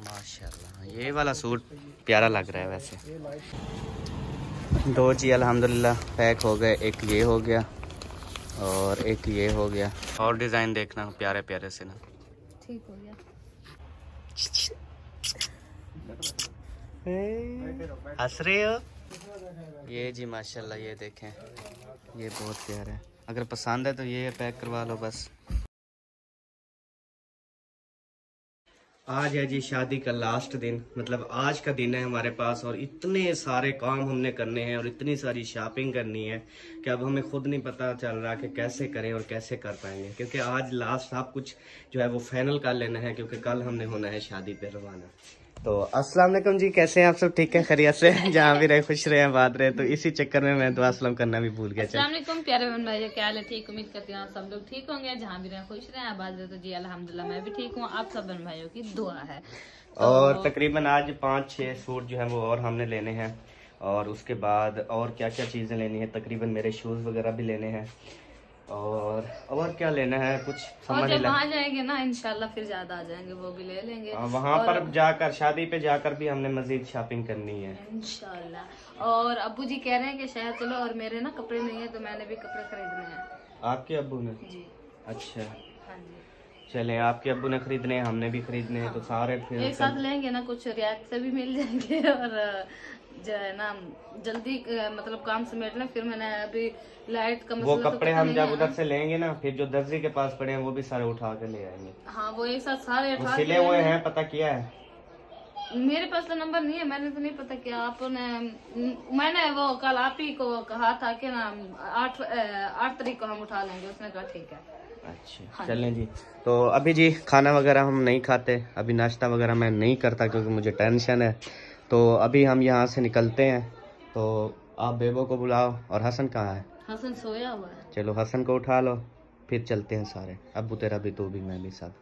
माशाल्लाह ये वाला सूट प्यारा लग रहा है वैसे। दो जी अल्हम्दुलिल्लाह पैक हो गए एक ये हो गया और एक ये हो गया। और डिज़ाइन देखना प्यारे प्यारे से ना। ठीक हो गया। हंस रहे हो? ये जी माशाल्लाह ये देखें ये बहुत प्यारा है। अगर पसंद है तो ये पैक करवा लो बस। आज है जी शादी का लास्ट दिन। मतलब आज का दिन है हमारे पास और इतने सारे काम हमने करने हैं और इतनी सारी शॉपिंग करनी है कि अब हमें खुद नहीं पता चल रहा कि कैसे करें और कैसे कर पाएँगे। क्योंकि आज लास्ट आप कुछ जो है वो फाइनल कर लेना है, क्योंकि कल हमने होना है शादी पे रवाना। तो अस्सलाम वालेकुम जी कैसे हैं आप सब? ठीक है? खैरियत से? जहाँ भी रहे खुश रहे बात रहे तो इसी चक्कर में मैं दुआ सलाम करना भी भूल गया चल असलम प्यारे बहन भाई क्या हाल है? ठीक उम्मीद करती हूँ सब लोग ठीक होंगे। जहाँ भी रहे खुश रहे आबाद रहे तो जी अल्हम्दुलिल्लाह मैं भी ठीक हूँ। आप सब बहन भाइयों की दुआ है। और तकरीबन आज पाँच छः सूट जो है वो और हमने लेने हैं। और उसके बाद और क्या क्या चीज़ें लेनी है? तकरीबन मेरे शूज़ वगैरह भी लेने हैं। और और क्या लेना है? कुछ समझ नहीं जब वहाँ जाएँगे ना इनशाला फिर ज़्यादा आ जाएँगे वो भी ले लेंगे। हाँ, वहाँ पर जाकर शादी पे जाकर भी हमने मजीद शॉपिंग करनी है। इनशाला और अबू जी कह रहे हैं कि शहर चलो और मेरे ना कपड़े नहीं है तो मैंने भी कपड़े खरीदने हैं। आपके अबू ने? जी। अच्छा। हाँ जी। चले आपके अबू ने खरीदने हमने भी खरीदने हैं तो सारे फिर एक साथ लेंगे ना कुछ रियायत से भी मिल जाएँगे और जो है ना जल्दी मतलब काम समेट लें फिर मैंने अभी लाइट का वो तो कपड़े हम जब उधर से लेंगे ना फिर जो दर्जी के पास पड़े हैं वो भी सारे उठा के ले आएँगे। हाँ वो एक साथ सारे उठा सिले हुए हैं पता किया है? मेरे पास तो नंबर नहीं है मैंने तो नहीं पता किया आपने मैंने वो कल आप ही को कहा था कि ना आठ आठ तारीख को हम उठा लेंगे उसने कहा ठीक है। अच्छा चलें जी। तो अभी जी खाना वगैरह हम नहीं खाते अभी नाश्ता वगैरह मैं नहीं करता क्योंकि मुझे टेंशन है। तो अभी हम यहाँ से निकलते हैं। तो आप बेबो को बुलाओ। और हसन कहाँ है? हसन सोया हुआ है। चलो हसन को उठा लो फिर चलते हैं सारे। अबू तेरा भी तू भी मैं भी सब।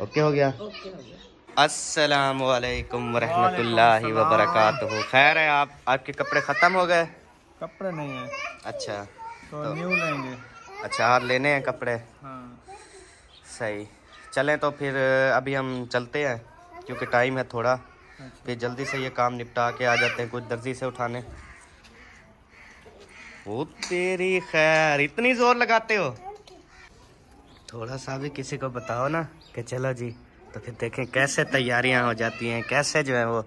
ओके हो गया? ओके हो गया। अस्सलाम वालेकुम वरहमतुल्लाहि वबरकातुहू। खैर है आप? आपके कपड़े ख़त्म हो गए? कपड़े नहीं है। अच्छा तो तो न्यू लेंगे। अच्छा और लेने हैं कपड़े? हाँ। सही। चलें तो फिर अभी हम चलते हैं क्योंकि टाइम है थोड़ा। फिर जल्दी से ये काम निपटा के आ जाते हैं कुछ दर्जी से उठाने। वो तेरी खैर इतनी ज़ोर लगाते हो। थोड़ा सा भी किसी को बताओ ना कि चलो जी तो फिर देखें कैसे तैयारियाँ हो जाती हैं कैसे जो है वो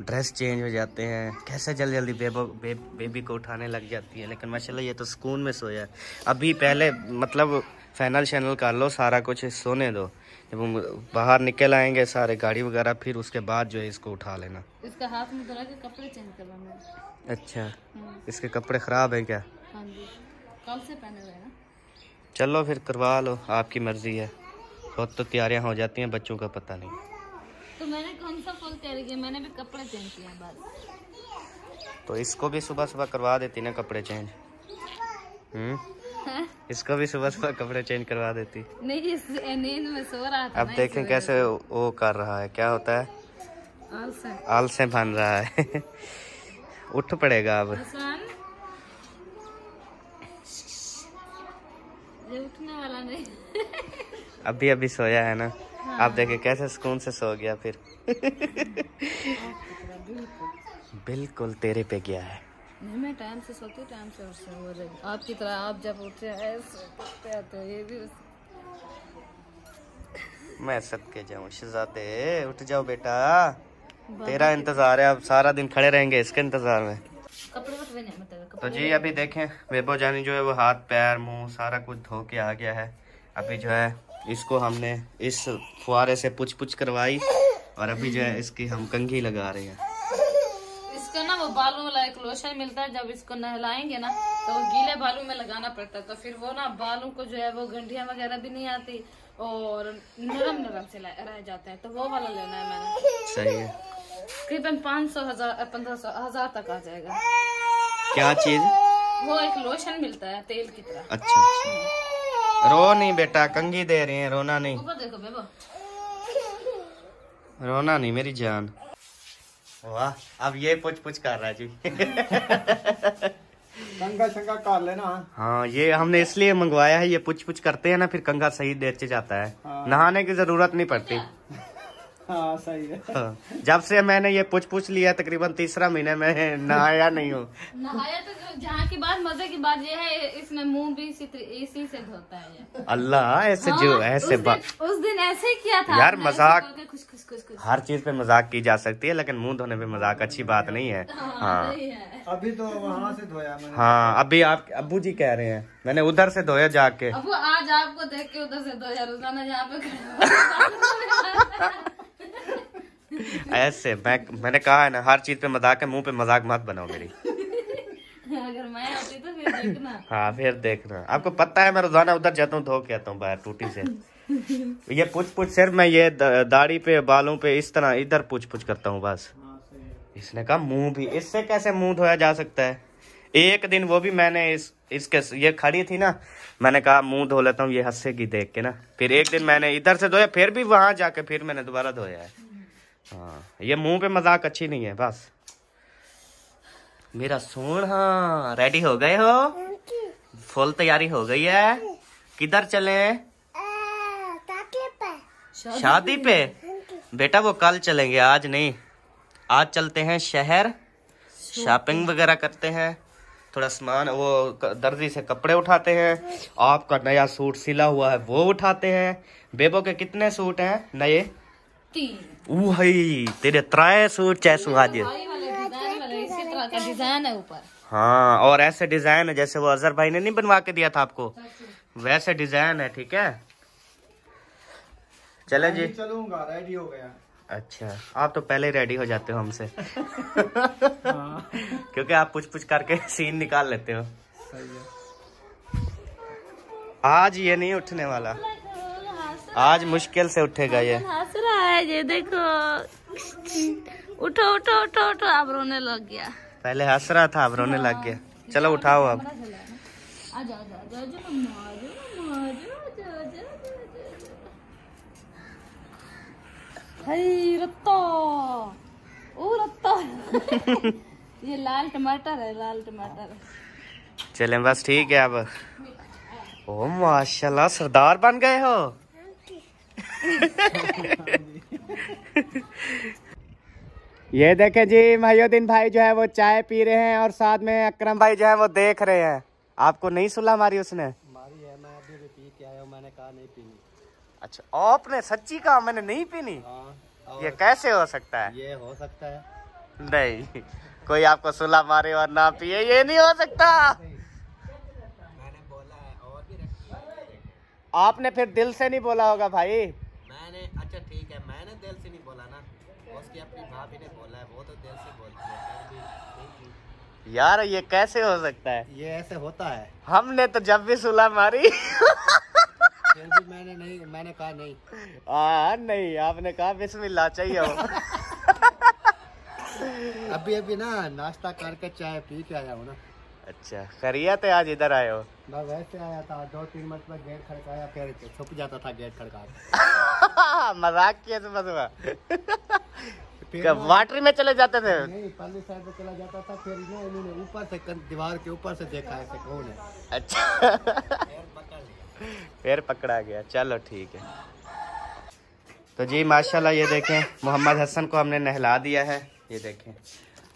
ड्रेस चेंज हो जाते हैं कैसे जल्दी जल्दी बेबो बे, बेबी को उठाने लग जाती है। लेकिन माशाल्लाह ये तो सुकून में सोया अभी पहले मतलब फाइनल शैनल कर लो सारा कुछ सोने दो। जब हम बाहर निकल आएँगे सारे गाड़ी वगैरह फिर उसके बाद जो है इसको उठा लेना। इसका हाथ में धरा के कपड़े चेंज करवाना है अच्छा। हम्म, इसके कपड़े ख़राब हैं क्या? हाँ जी। कल से पहने हुए हैं ना? चलो फिर करवा लो आपकी मर्ज़ी है। बहुत तो तैयारियाँ हो जाती हैं बच्चों का पता नहीं। तो मैंने कौन सा फुल तैयारी किया मैंने भी कपड़े चेंज किए हैं बस। तो इसको भी सुबह सुबह करवा देती ना कपड़े चेंज। हम्म। इसको भी सुबह सुबह कपड़े चेंज करवा देती। नहीं नींद में सो रहा था अब देखें कैसे वो कर रहा है क्या होता है? आलसे बन रहा है। उठ पड़ेगा अब। उठने वाला नहीं। अभी अभी सोया है ना? हाँ। आप देखें कैसे सुकून से सो गया फिर। बिल्कुल तेरे पे गया है। नहीं मैं टाइम से सोती हूँ टाइम से उठ से हो रही आपकी तरह आप जब उठते हैं सोते हैं तो ये भी मैं सदके जाऊँ शहजादे उठ जाओ बेटा। तेरा इंतज़ार है अब सारा दिन खड़े रहेंगे इसके इंतज़ार में। तो जी अभी देखें बेबो जानी जो है वो हाथ पैर मुँह सारा कुछ धो के आ गया है। अभी जो है इसको हमने इस फुहारे से पुछ पुछ करवाई और अभी जो है इसकी हम कंघी लगा रहे हैं। बालों वाला एक लोशन मिलता है जब इसको नहलाएँगे ना तो गीले बालों में लगाना पड़ता है। तो फिर वो ना बालों को जो है वो गंढियाँ वगैरह भी नहीं आती और नरम नरम से रह जाते हैं। तो वो वाला लेना है मैंने। सही है। तकरीबन पाँच सौ हज़ार पंद्रह सौ हज़ार तक आ जाएगा। क्या चीज़? वो एक लोशन मिलता है तेल की तरह। अच्छा अच्छा। रो नहीं बेटा कंगी दे रहे हैं रोना नहीं। देखो बेबो। रोना नहीं मेरी जान। वाह अब ये पुछ पुछ कर रहा है जी। कंगा शंगा कर लेना। हाँ ये हमने इसलिए मंगवाया है ये पुछ पुछ करते हैं ना फिर कंगा सही देर से जाता है। हाँ। नहाने की ज़रूरत नहीं पड़ती। हाँ सही है। हाँ, जब से मैंने ये पूछ पूछ लिया तकरीबन तीसरा महीने में नहाया नहीं हूँ। नहाया तो जहाँ की बात मज़े की बात ये है इसमें मुँह भी इसी से धोता है अल्लाह ऐसे हाँ, जो हाँ, ऐसे उस दिन, उस दिन ऐसे ही किया था यार, मजाक- खुश खुश खुश खुश। हर चीज़ पे मज़ाक की जा सकती है लेकिन मुँह धोने पे मज़ाक अच्छी बात नहीं है। हाँ अभी तो वहाँ से धोया हाँ अभी आप अबू जी कह रहे हैं मैंने उधर से धोया जाके। अब आज आपको देख के उधर से हज़ार रोज़ाना यहाँ पे ऐसे मैं मैंने कहा है ना हर चीज़ पे मज़ाक है मुँह पे मज़ाक मत बनाओ मेरी। अगर मैं होती तो फिर देखना। हाँ फिर देखना। आपको पता है मैं रोज़ाना उधर जाता हूँ धो के आता हूँ बाहर टूटी से। ये पूछ पूछ सिर्फ़ मैं ये दाढ़ी पे बालों पे इस तरह इधर पूछ पूछ करता हूँ बस। है इसने कहा मुँह भी इससे कैसे मुँह धोया जा सकता है? एक दिन वो भी मैंने इस इसके ये खड़ी थी ना मैंने कहा मुँह धो लेता हूँ ये हंसेगी देख के ना। फिर एक दिन मैंने इधर से धोया फिर भी वहाँ जाके फिर मैंने दोबारा धोया है। हाँ। ये मुँह पे मज़ाक अच्छी नहीं है बस। मेरा सोन हाँ। रेडी हो गए हो? फुल तैयारी हो गई है? किधर चले? शादी पे। बेटा वो कल चलेंगे आज नहीं। आज चलते हैं शहर शॉपिंग वगैरह करते हैं। थोड़ा सामान वो दर्जी से कपड़े उठाते हैं। आपका नया सूट सिला हुआ है वो उठाते हैं। बेबो के कितने सूट हैं? नए? तीन ऊ तेरे त्राए सूट चाहे सुहाज भाई वाले डिज़ाइन वाले इसी तरह का डिज़ाइन है ऊपर हाँ और ऐसे डिज़ाइन है जैसे वो अजहर भाई ने नहीं बनवा के दिया था आपको। वैसे डिज़ाइन है ठीक है? चले जी। चलूँगा रेडी हो गया। अच्छा आप तो पहले ही रेडी हो जाते हो हमसे। हाँ। क्योंकि आप पुछ पुछ करके सीन निकाल लेते हो। सही है। आज ये नहीं उठने वाला। आज मुश्किल से उठेगा ये। हंस रहा है ये देखो। उठो उठो उठो उठो। अब रोने लग गया। पहले हंस रहा था अब रोने लग गया। चलो उठाओ अब। रत्ता। ओ रत्ता। ये लाल टमाटर है लाल टमाटर। चलें बस ठीक है अब। ओ माशाल्लाह सरदार बन गए हो। ये देखे जी महिउद्दीन भाई जो है वो चाय पी रहे हैं और साथ में अकरम भाई जो है वो देख रहे हैं। आपको नहीं सुला मारी उसने? हमारी है मैं अभी भी पी के आया मैंने कहा नहीं पीनी। अच्छा आपने सच्ची कहा मैंने नहीं पीनी? हाँ ये कैसे हो सकता है? ये हो सकता है। नहीं कोई आपको सुला मारे और ना पिए ये नहीं हो सकता। मैंने बोला है और भी रखी आपने फिर दिल से नहीं बोला होगा भाई मैंने अच्छा ठीक है मैंने दिल से नहीं बोला ना उसकी अपनी भाभी ने बोला है से। यार ये कैसे हो सकता है? ये ऐसे होता है। हमने तो जब भी सुला मारी। फिर भी मैंने नहीं मैंने कहा नहीं। आ, नहीं आपने कहा बिस्मिल्लाह चाहिए हो। अभी अभी ना नाश्ता करके चाय पी के आया हूँ ना। अच्छा खैरियत है आज इधर आए हो। मैं वैसे आया था दो तीन मिनट में गेट खड़काया फिर छुप जाता था गेट खड़का मज़ाक किए थे बस वाटरी में चले जाते थे? नहीं पल्ली साइड में चला जाता था फिर इन्होंने ऊपर से दीवार के ऊपर से देखा ऐसे कौन है। अच्छा। फिर पकड़ लिया फिर पकड़ा गया। चलो ठीक है। तो जी माशाल्लाह ये देखें मोहम्मद हसन को हमने नहला दिया है। ये देखें।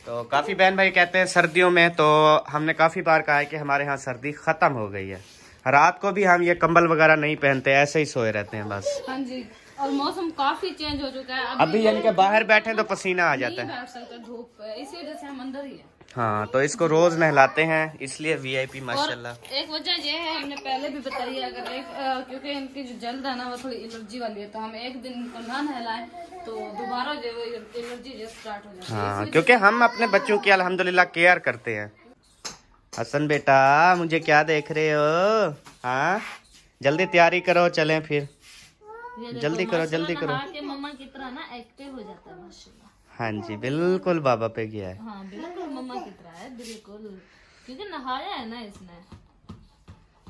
तो काफ़ी बहन भाई कहते हैं सर्दियों में तो हमने काफ़ी बार कहा है कि हमारे यहाँ सर्दी ख़त्म हो गई है। रात को भी हम ये कंबल वगैरह नहीं पहनते ऐसे ही सोए रहते हैं बस। हाँ जी। और मौसम काफ़ी चेंज हो चुका है। अभी यानी कि बाहर बैठे तो पसीना आ जाता है। बैठ सकते धूप इसी वजह से हम अंदर ही है। हाँ तो इसको रोज नहलाते हैं इसलिए वीआईपी माशाल्लाह। एक वजह ये है हमने पहले भी बताई है अगर एक क्योंकि इनकी जो जल्द है ना वो थोड़ी एलर्जी वाली है तो हम एक दिन इनको ना नहलाएँ तो दोबारा जो एलर्जी जो स्टार्ट हो जाती है। हाँ क्योंकि हम अपने बच्चों की अल्हम्दुलिल्लाह केयर करते हैं। हसन बेटा मुझे क्या देख रहे हो? हाँ? जल्दी तैयारी करो चलें फिर। जल्दी करो, जल्दी करो। के मम्मा की तरह ना एक्टिव हो जाता है माशाल्लाह हाँ जी बिल्कुल बाबा पे गया है। हाँ बिल्कुल मम्मा की तरह है बिल्कुल। क्योंकि नहाया है ना इसने।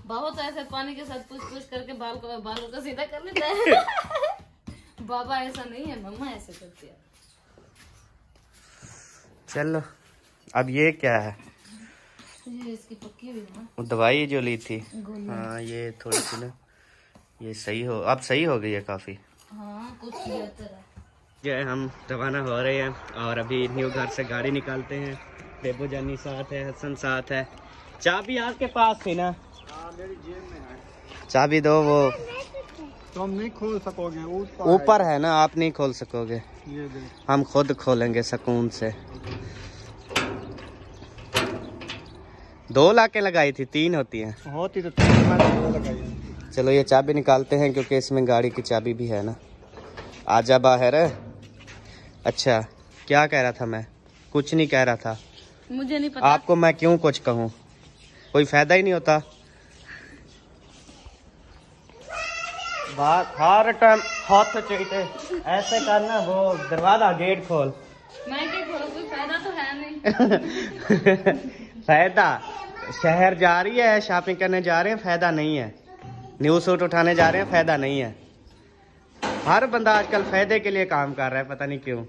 बाबा तो ऐसे पानी के साथ पुछ पुछ करके बाल को बालों को सीधा कर लेता है। बाबा ऐसा नहीं है मम्मा ऐसे करती है। चलो अब ये क्या है? ये इसकी पक्की हुई है ना? दवाई जो ली थी। हाँ ये थोड़ी सी ना। ये सही हो अब सही हो गई है काफ़ी। हाँ कुछ हम रवाना हो रहे हैं और अभी न्यू घर से गाड़ी निकालते हैं। बेबू जानी साथ है हसन साथ है। चाबी आपके पास थी ना? चाबी दो वो। तुम नहीं खोल सकोगे ऊपर है। ना आप नहीं खोल सकोगे। ये हम खुद खोलेंगे सुकून से। दो लाके लगाई थी तीन होती हैं। होती तो तीन लगाई चलो ये चाबी निकालते हैं क्योंकि इसमें गाड़ी की चाबी भी है ना। आजा बाहर। अच्छा क्या कह रहा था मैं? कुछ नहीं कह रहा था। मुझे नहीं पता। आपको मैं क्यों कुछ कहूँ? कोई फ़ायदा ही नहीं होता। हर टाइम हाथ चाहिए ऐसे करना वो दरवाज़ा गेट खोल। मैं क्या खोलूं? कोई फ़ायदा तो है नहीं। फ़ायदा। शहर जा रही है शॉपिंग करने जा रहे हैं फ़ायदा नहीं है। न्यू सूट उठाने जा रहे हैं फ़ायदा नहीं है। हर बंदा आजकल फ़ायदे के लिए काम कर रहा है पता नहीं क्यों।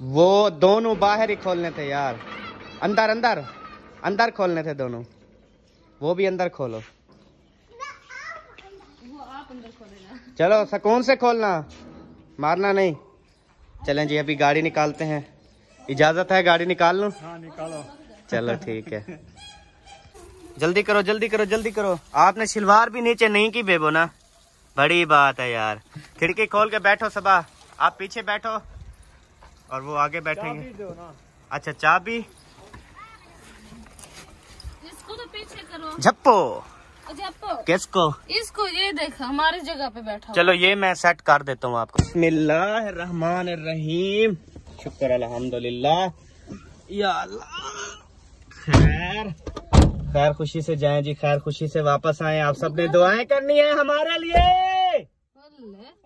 वो दोनों बाहर ही खोलने थे यार। अंदर अंदर अंदर खोलने थे दोनों। वो भी अंदर खोलो। वो आप अंदर चलो सुकून से खोलना। मारना नहीं। चलें जी अभी गाड़ी निकालते हैं। इजाज़त है गाड़ी निकाल लूँ? हाँ निकालो। चलो ठीक है। जल्दी करो जल्दी करो जल्दी करो। आपने शलवार भी नीचे नहीं की बेबो ना? बड़ी बात है यार। खिड़की खोल के बैठो सबा। आप पीछे बैठो। और वो आगे बैठेंगे। अच्छा चाबी? इसको तो पीछे करो। झप्पो। किसको? इसको ये देख हमारी जगह पे बैठा। चलो ये मैं सेट कर देता हूँ आपको। रहमान रहीम शुक्र अलहमदुल्ला खैर। खैर खुशी से जाएँ जी खैर खुशी से वापस आए। आप सबने दुआएँ करनी है हमारे लिए।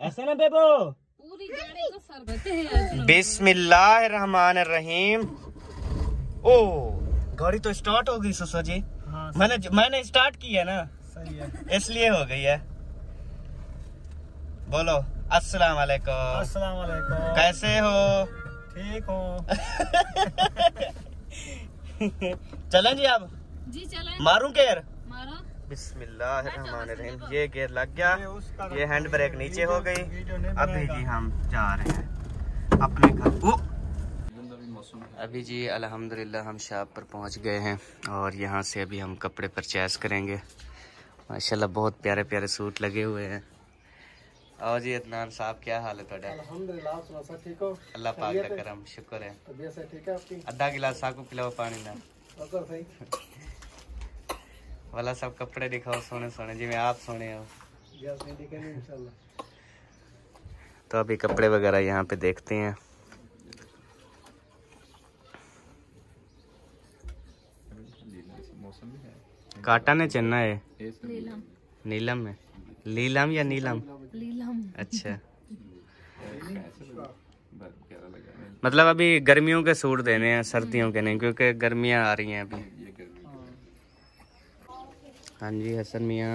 ऐसे ना बेबो? पूरी गाड़ी को सर बैठे बिस्मिल्लाहिर्रहमान रहीम ओ गाड़ी तो स्टार्ट हो गई सुसो जी। हाँ मैंने मैंने स्टार्ट की है ना? सही है। इसलिए हो गई है। बोलो अस्सलाम वालेकुम अस्सलाम वालेकुम कैसे हो? ठीक हो। चलें जी अब। जी चला मारूं गेयर? मारो। अच्छा, ये मतलब गेयर लग गया। ये हैंड ब्रेक नीचे हो गई। अभी जी हम जा रहे हैं। अपने घर अभी जी अल्हम्दुलिल्लाह हम शॉप पर पहुँच गए हैं और यहाँ से अभी हम कपड़े परचेस करेंगे। माशाल्लाह बहुत प्यारे प्यारे सूट लगे हुए हैं। और जी अदनान साहब क्या हाल है थोड़ा? अल्लाह पाक का करम शुक्र है। अद्धा गिलास साहब को पिलाओ पानी ना वाला सब कपड़े दिखाओ सोने सोने जिਵੇਂ आप सोने हो। तो अभी कपड़े वगैरह यहाँ पे देखते हैं। काटा ने चन्ना है लीलम नीलम में? लीलम या नीलम? लीलम अच्छा। मतलब अभी गर्मियों के सूट देने हैं सर्दियों के नहीं क्योंकि गर्मियाँ आ रही हैं अभी। हाँ जी हसन मिया।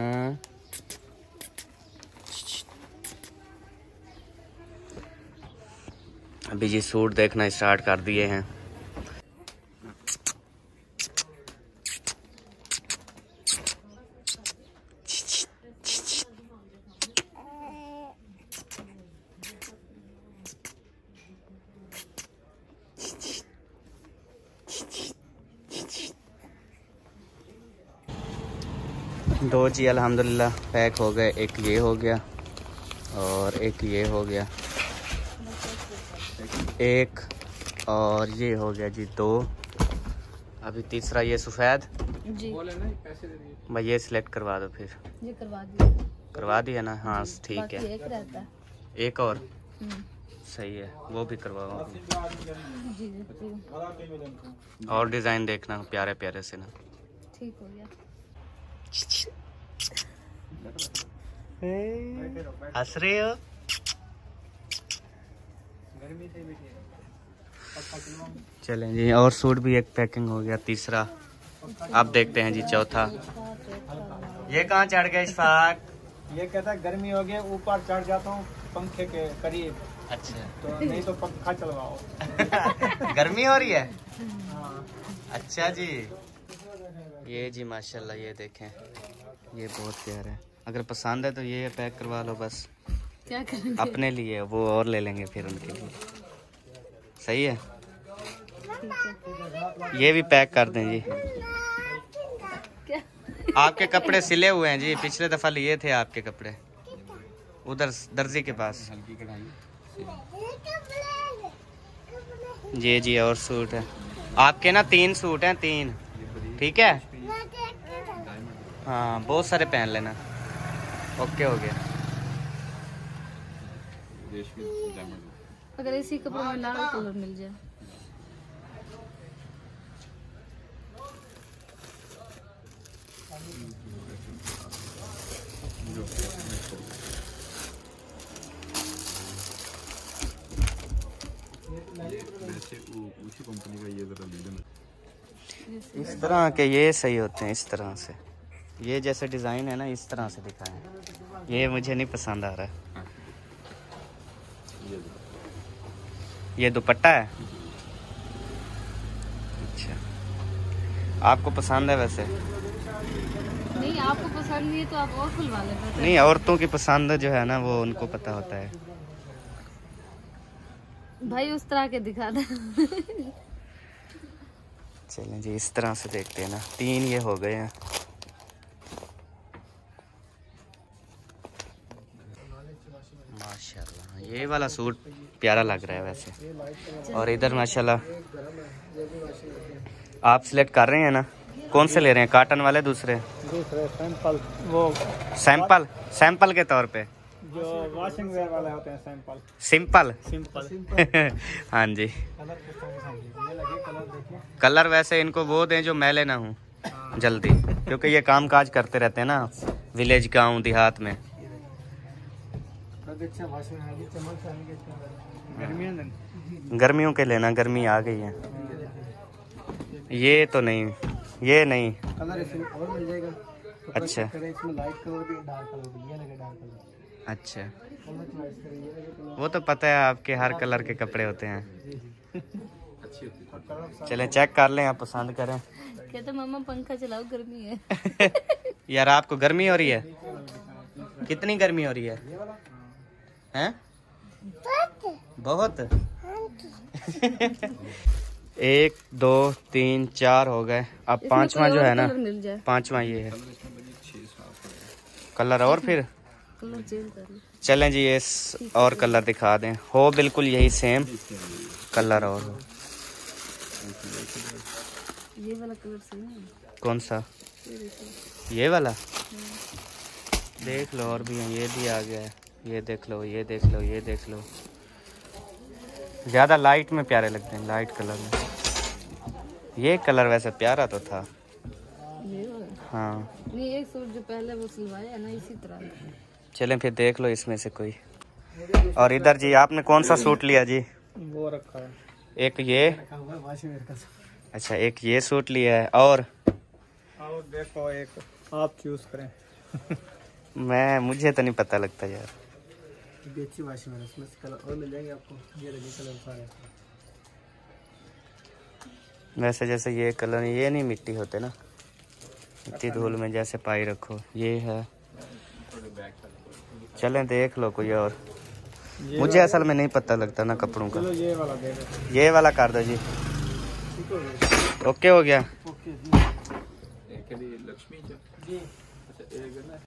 अभी जी सूट देखना स्टार्ट कर दिए हैं। दो जी अल्हम्दुलिल्लाह पैक हो गए एक ये हो गया और एक ये हो गया। एक और ये हो गया जी दो। अभी तीसरा ये सफ़ेद। भाई ये सिलेक्ट करवा दो फिर। ये करवा दिया करवा दिया ना? हाँ ठीक है। एक रहता एक और? हम्म, सही है वो भी करवाओ। और डिज़ाइन देखना प्यारे प्यारे से ना। ठीक हो गया। हंस रहे हो? चलें जी और सूट भी एक पैकिंग हो गया तीसरा। अब देखते हैं जी चौथा। ये कहाँ चढ़ गए इशफाक? ये कहता है गर्मी हो गई ऊपर चढ़ जाता हूँ पंखे के करीब। अच्छा। तो नहीं तो पंखा चलवाओ। गर्मी हो रही है? हाँ। अच्छा जी। ये जी माशाल्लाह ये देखें। ये बहुत प्यारा है। अगर पसंद है तो ये पैक करवा लो बस। क्या करेंगे? अपने लिए वो और ले लेंगे फिर उनके लिए। सही है? ये भी पैक कर दें जी। आपके कपड़े सिले हुए हैं जी पिछले दफ़ा लिए थे आपके कपड़े। उधर दर्जी के पास। जी जी और सूट है। आपके ना तीन सूट हैं तीन। ठीक है। हाँ बहुत सारे पहन लेना। ओके हो गया अगर इसी कपड़े में लाल कलर मिल जाए। वैसे ऊँची कंपनी का ये जरा ले लेना इस तरह के ये सही होते हैं इस तरह से। ये जैसे डिज़ाइन है ना इस तरह से दिखाएँ ये मुझे नहीं पसंद आ रहा। है ये दुपट्टा है? अच्छा। आपको पसंद है वैसे? नहीं आपको पसंद नहीं है तो आप और खुलवा लेते नहीं औरतों की पसंद जो है ना वो उनको पता होता है। भाई उस तरह के दिखा दे। चलें जी इस तरह से देखते हैं ना। तीन ये हो गए हैं। ये वाला सूट प्यारा लग रहा है वैसे। और इधर माशाल्लाह आप सिलेक्ट कर रहे हैं ना? कौन से ले रहे हैं? काटन वाले दूसरे? दूसरे सैंपल वो सैंपल सैंपल के तौर पे? जो वॉशिंग वेयर वाले होते हैं सैंपल सिंपल सिंपल हाँ जी। कलर वैसे इनको वो दें जो मैं लेना हूँ जल्दी। क्योंकि ये काम काज करते रहते हैं ना विलेज गाँव देहात में अच्छा वॉशिंग है ये चमक से आएँगे इसके अंदर गर्मियाँ दिन गर्मियों के लेना गर्मी आ गई है। ये तो नहीं ये नहीं। कलर इसमें और मिल जाएगा। तो अच्छा। इसमें लाइट कलर भी डार्क कलर भी ये लगे डार्क कलर अच्छा। वो तो पता है आपके हर कलर के कपड़े होते हैं। अच्छी चलें चेक कर लें आप पसंद करें। कहते मम्मा पंखा चलाओ गर्मी है। यार आपको गर्मी हो रही है? कितनी गर्मी हो रही है? हैं? बहुत। एक दो तीन चार हो गए। अब पांचवा जो है ना पांचवा ये है। कलर और फिर? चलें जी ये और कलर दिखा दें। हो बिल्कुल यही सेम कलर और। हो ये वाला कलर सही है। कौन सा? ये वाला? देख लो और भी हैं ये भी आ गया है। ये देख लो ये देख लो ये देख लो। ज़्यादा लाइट में प्यारे लगते हैं लाइट कलर में। ये कलर वैसे प्यारा तो था। हाँ। नहीं एक सूट जो पहले वो सिलवाया ना इसी तरह। चलें फिर देख लो इसमें से कोई। और इधर जी आपने कौन सा सूट लिया जी? वो रखा है। एक ये। रखा हुआ है वॉशिंग वेयर का अच्छा एक ये सूट लिया है और? और देखो एक आप चूज़ करें। मैं मुझे तो नहीं पता लगता यार। भी अच्छी वॉशिंग है इसमें से कलर और मिल जाएँगे आपको ये लगे कलर सारे वैसे जैसे ये कलर ये नहीं मिट्टी होते ना? मिट्टी धूल में जैसे पाई रखो ये है। चलें देख लो कोई और। मुझे असल में नहीं पता लगता ना कपड़ों का। ये वाला दे ये वाला कर दो जी। ठीक हो गया। ओके हो गया। ओके जी। लक्ष्मी जी।